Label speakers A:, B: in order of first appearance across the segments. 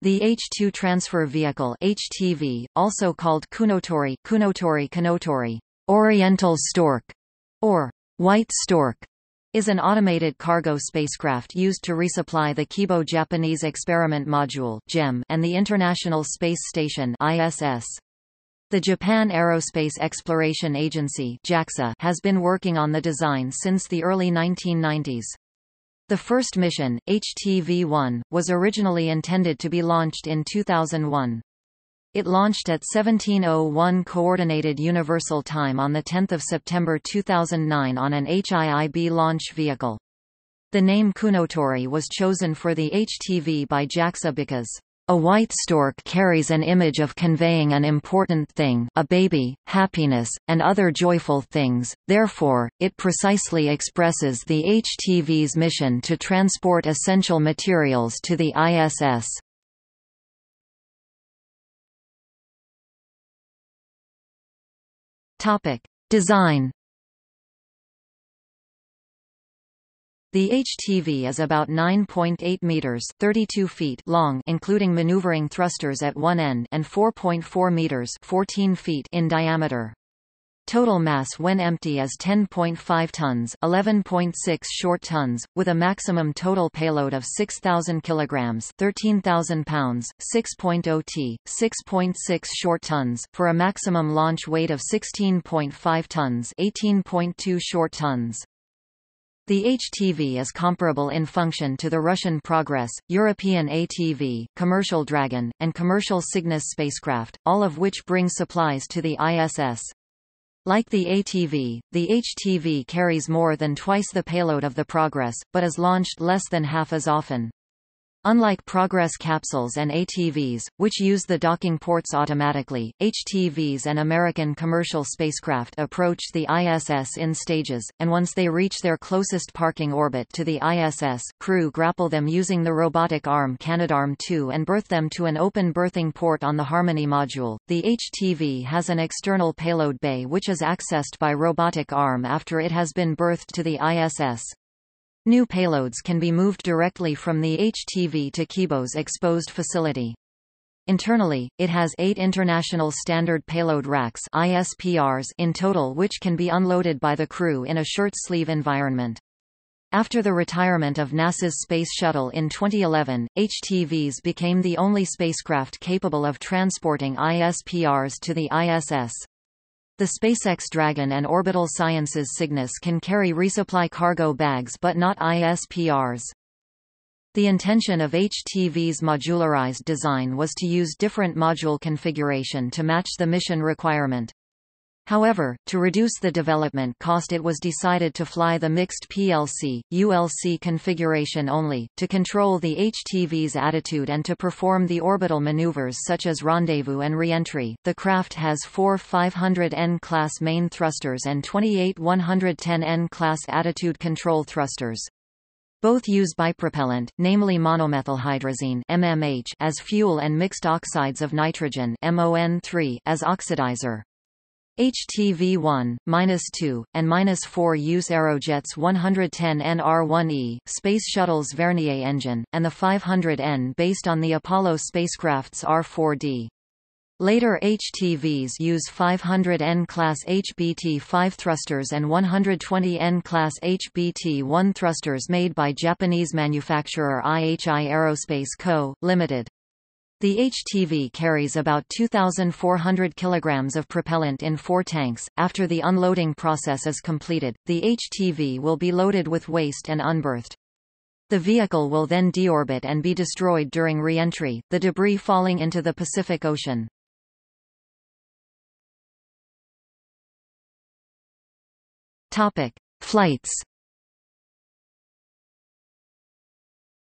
A: The H-2 Transfer Vehicle HTV, also called Kounotori Kounotori Kanotori, Oriental Stork, or White Stork, is an automated cargo spacecraft used to resupply the Kibo Japanese Experiment Module and the International Space Station (ISS). The Japan Aerospace Exploration Agency (JAXA) has been working on the design since the early 1990s. The first mission, HTV-1, was originally intended to be launched in 2001. It launched at 1701 Coordinated Universal Time on 10 September 2009 on an HIIB launch vehicle. The name Kounotori was chosen for the HTV by JAXA because a white stork carries an image of conveying an important thing a baby, happiness, and other joyful things, therefore, it precisely expresses the HTV's mission to transport essential materials to the ISS. Design The HTV is about 9.8 meters (32 feet) long, including maneuvering thrusters at one end, and 4.4 meters (14 feet) in diameter. Total mass when empty is 10.5 tons, 11.6 short tons, with a maximum total payload of 6,000 kilograms, 13,000 pounds, 6.0 t, 6.6 short tons, for a maximum launch weight of 16.5 tons, 18.2 short tons. The HTV is comparable in function to the Russian Progress, European ATV, Commercial Dragon, and commercial Cygnus spacecraft, all of which bring supplies to the ISS. Like the ATV, the HTV carries more than twice the payload of the Progress, but is launched less than half as often. Unlike Progress capsules and ATVs, which use the docking ports automatically, HTVs and American commercial spacecraft approach the ISS in stages, and once they reach their closest parking orbit to the ISS, crew grapple them using the robotic arm Canadarm2 and berth them to an open berthing port on the Harmony module. The HTV has an external payload bay which is accessed by robotic arm after it has been berthed to the ISS. New payloads can be moved directly from the HTV to Kibo's exposed facility. Internally, it has eight International Standard Payload Racks ISPRs in total which can be unloaded by the crew in a shirt-sleeve environment. After the retirement of NASA's Space Shuttle in 2011, HTVs became the only spacecraft capable of transporting ISPRs to the ISS. The SpaceX Dragon and Orbital Sciences Cygnus can carry resupply cargo bags but not ISPRs. The intention of HTV's modularized design was to use different module configuration to match the mission requirement. However, to reduce the development cost it was decided to fly the mixed PLC, ULC configuration only, to control the HTV's attitude and to perform the orbital maneuvers such as rendezvous and reentry. The craft has four 500N class main thrusters and 28 110N class attitude control thrusters. Both use bipropellant, namely monomethylhydrazine MMH as fuel and mixed oxides of nitrogen MON3 as oxidizer. HTV-1, -2, and -4 use Aerojet's 110 NR-1E, Space Shuttle's Vernier engine, and the 500N based on the Apollo spacecraft's R-4D. Later HTVs use 500N class HBT-5 thrusters and 120N class HBT-1 thrusters made by Japanese manufacturer IHI Aerospace Co., Ltd. The HTV carries about 2,400 kg of propellant in four tanks. After the unloading process is completed, the HTV will be loaded with waste and unberthed. The vehicle will then deorbit and be destroyed during re-entry, the debris falling into the Pacific Ocean. Topic: Flights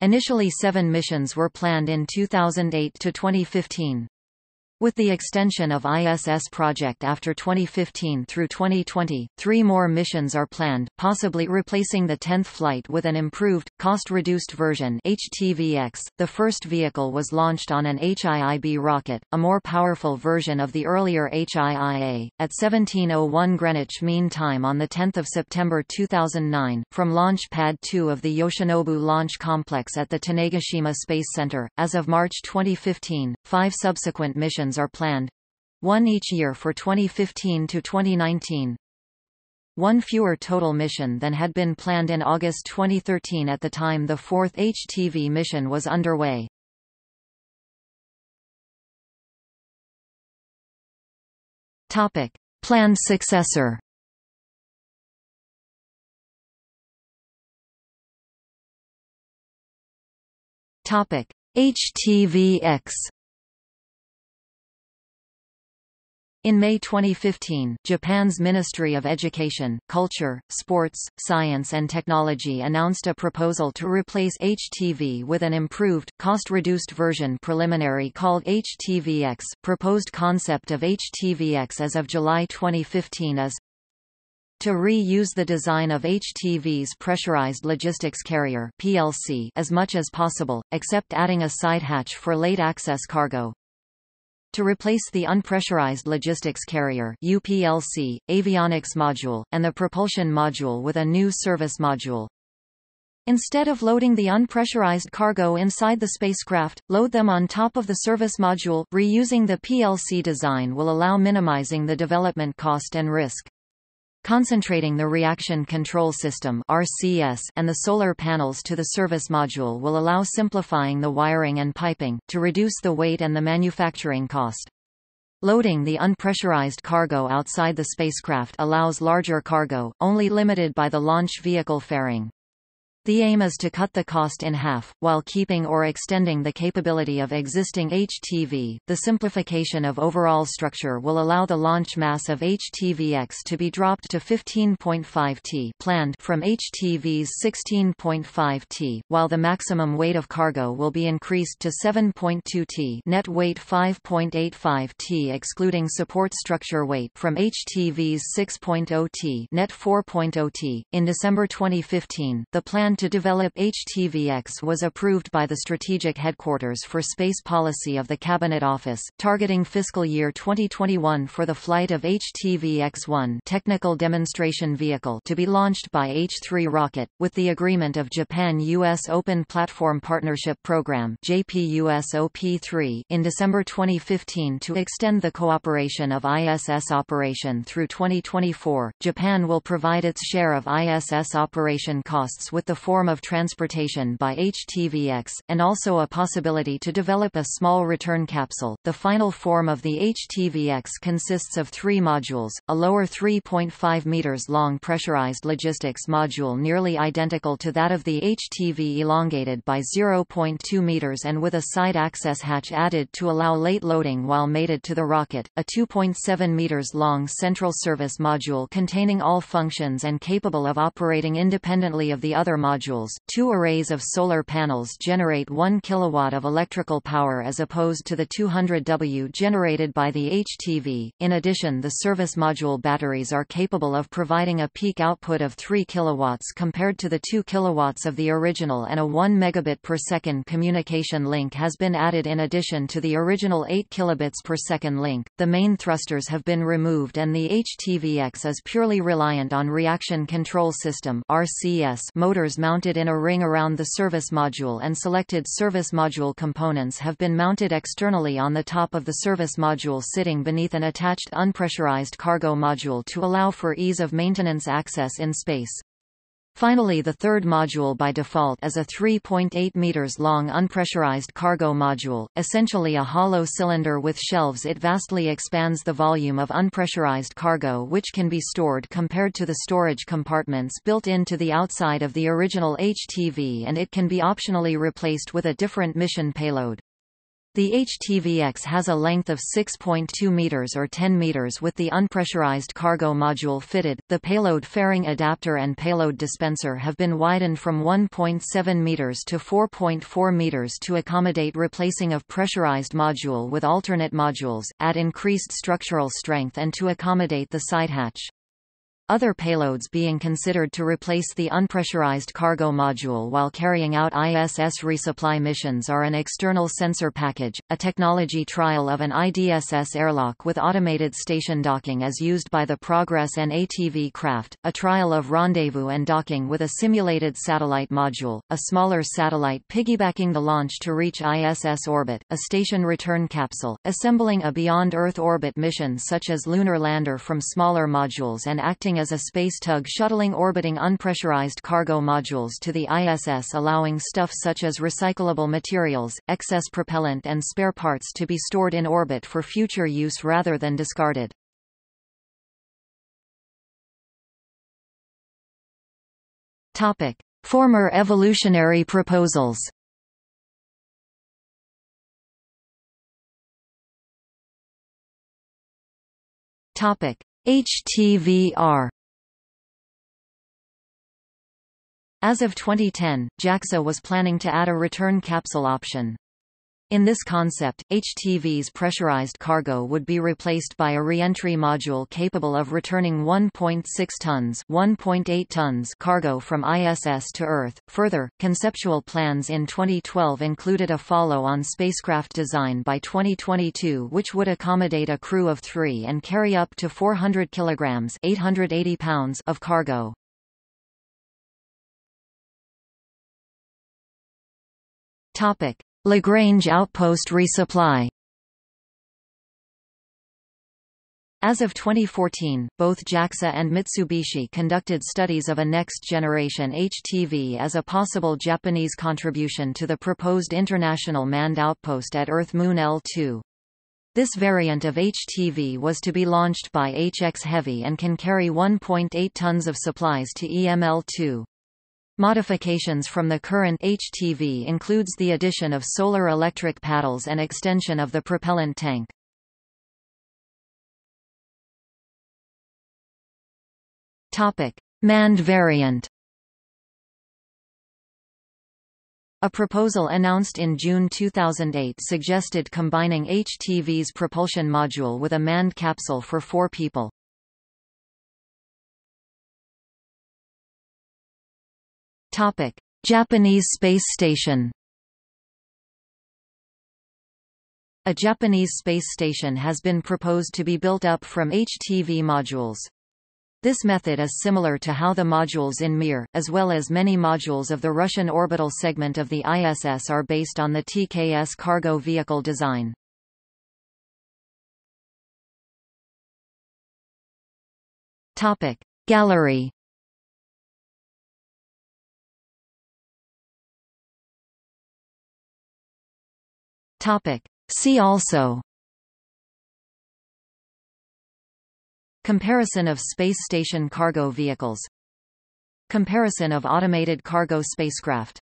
A: Initially seven missions were planned in 2008 to 2015. With the extension of ISS project after 2015 through 2020, three more missions are planned, possibly replacing the 10th flight with an improved, cost-reduced version HTVX. The first vehicle was launched on an HIIB rocket, a more powerful version of the earlier HIIA, at 1701 Greenwich Mean Time on 10 September 2009, from Launch Pad 2 of the Yoshinobu Launch Complex at the Tanegashima Space Center. As of March 2015, five subsequent missions are planned one each year for 2015 to 2019. One fewer total mission than had been planned in August 2013 at the time the fourth HTV mission was underway. Topic. Planned successor Topic. HTVX In May 2015, Japan's Ministry of Education, Culture, Sports, Science and Technology announced a proposal to replace HTV with an improved, cost-reduced version preliminary called HTVX. Proposed concept of HTVX as of July 2015 is to reuse the design of HTV's pressurized logistics carrier PLC as much as possible, except adding a side hatch for late access cargo, to replace the unpressurized logistics carrier UPLC, avionics module, and the propulsion module with a new service module. Instead of loading the unpressurized cargo inside the spacecraft, load them on top of the service module. Reusing the PLC design will allow minimizing the development cost and risk. Concentrating the Reaction Control System RCS and the solar panels to the service module will allow simplifying the wiring and piping, to reduce the weight and the manufacturing cost. Loading the unpressurized cargo outside the spacecraft allows larger cargo, only limited by the launch vehicle fairing. The aim is to cut the cost in half, while keeping or extending the capability of existing HTV. The simplification of overall structure will allow the launch mass of HTVX to be dropped to 15.5 t planned from HTV's 16.5 t, while the maximum weight of cargo will be increased to 7.2 t net weight 5.85 t excluding support structure weight from HTV's 6.0 t net 4.0 t. In December 2015, the plan to develop HTVX was approved by the Strategic Headquarters for Space Policy of the Cabinet Office, targeting fiscal year 2021 for the flight of HTVX-1 technical demonstration vehicle to be launched by H-3 rocket, with the agreement of Japan-US Open Platform Partnership Program JPUSOP3 in December 2015 to extend the cooperation of ISS operation through 2024. Japan will provide its share of ISS operation costs with the form of transportation by HTVX, and also a possibility to develop a small return capsule. The final form of the HTVX consists of three modules, a lower 3.5 meters long pressurized logistics module nearly identical to that of the HTV elongated by 0.2 meters and with a side access hatch added to allow late loading while mated to the rocket, a 2.7 meters long central service module containing all functions and capable of operating independently of the other modules modules, two arrays of solar panels generate 1 kW of electrical power as opposed to the 200 W generated by the HTV. In addition the service module batteries are capable of providing a peak output of 3 kW compared to the 2 kW of the original and a 1 megabit per second communication link has been added in addition to the original 8 kilobits per second link. The main thrusters have been removed and the HTVX is purely reliant on Reaction Control System RCS motors mounted in a ring around the service module and selected service module components have been mounted externally on the top of the service module sitting beneath an attached unpressurized cargo module to allow for ease of maintenance access in space. Finally the third module by default is a 3.8 meters long unpressurized cargo module, essentially a hollow cylinder with shelves it vastly expands the volume of unpressurized cargo which can be stored compared to the storage compartments built into the outside of the original HTV and it can be optionally replaced with a different mission payload. The HTVX has a length of 6.2 meters or 10 meters with the unpressurized cargo module fitted. The payload fairing adapter and payload dispenser have been widened from 1.7 meters to 4.4 meters to accommodate replacing of pressurized module with alternate modules, add increased structural strength and to accommodate the side hatch. Other payloads being considered to replace the unpressurized cargo module while carrying out ISS resupply missions are an external sensor package, a technology trial of an IDSS airlock with automated station docking as used by the Progress and ATV craft, a trial of rendezvous and docking with a simulated satellite module, a smaller satellite piggybacking the launch to reach ISS orbit, a station return capsule, assembling a beyond Earth orbit mission such as lunar lander from smaller modules and acting as a space tug shuttling orbiting unpressurized cargo modules to the ISS allowing stuff such as recyclable materials, excess propellant and spare parts to be stored in orbit for future use rather than discarded. Topic. Former evolutionary proposals Topic: HTVR As of 2010, JAXA was planning to add a return capsule option. In this concept, HTV's pressurized cargo would be replaced by a reentry module capable of returning 1.6 tons, 1.8 tons cargo from ISS to Earth. Further, conceptual plans in 2012 included a follow-on spacecraft design by 2022 which would accommodate a crew of 3 and carry up to 400 kilograms, 880 pounds of cargo. Topic: Lagrange outpost resupply As of 2014, both JAXA and Mitsubishi conducted studies of a next-generation HTV as a possible Japanese contribution to the proposed International Manned Outpost at Earth-Moon L2. This variant of HTV was to be launched by HX Heavy and can carry 1.8 tons of supplies to EML-2. Modifications from the current HTV includes the addition of solar electric paddles and extension of the propellant tank. Topic: Manned variant. A proposal announced in June 2008 suggested combining HTV's propulsion module with a manned capsule for four people. Topic: Japanese space station. A Japanese space station has been proposed to be built up from HTV modules. This method is similar to how the modules in Mir, as well as many modules of the Russian orbital segment of the ISS are based on the TKS cargo vehicle design. Gallery Topic. See also. Comparison of space station cargo vehicles. Comparison of automated cargo spacecraft